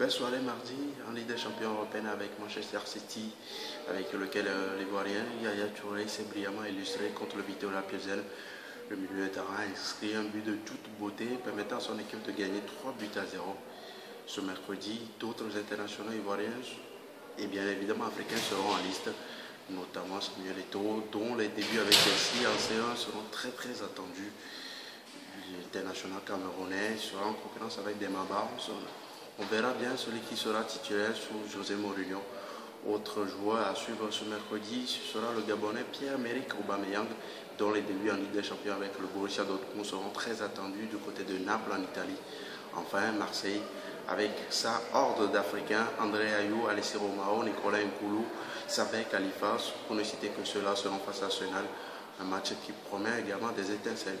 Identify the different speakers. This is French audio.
Speaker 1: Belle soirée mardi en Ligue des champions européenne avec Manchester City, avec lequel euh, l'Ivoirien Yaya Touré s'est brillamment illustré contre le Vitola Piesel. Le milieu de terrain a inscrit un but de toute beauté, permettant à son équipe de gagner 3 buts à 0. Ce mercredi, d'autres internationaux ivoiriens et bien évidemment africains seront en liste, notamment Samuel Eto'o, dont les débuts avec Chelsea en C1 seront très très attendus. L'international camerounais sera en concurrence avec Demba on verra bien celui qui sera titulaire sous José Mourinho. Autre joueur à suivre ce mercredi, ce sera le Gabonais Pierre-Emerick Aubameyang, dont les débuts en Ligue des Champions avec le Borussia Dortmund seront très attendus du côté de Naples en Italie. Enfin, Marseille, avec sa horde d'Africains, André Ayou, Alessi Romao, Nicolas Nkoulou, Sabek Khalifa, pour ne citer que ceux-là, seront face à Arsenal. Un match qui promet également des étincelles.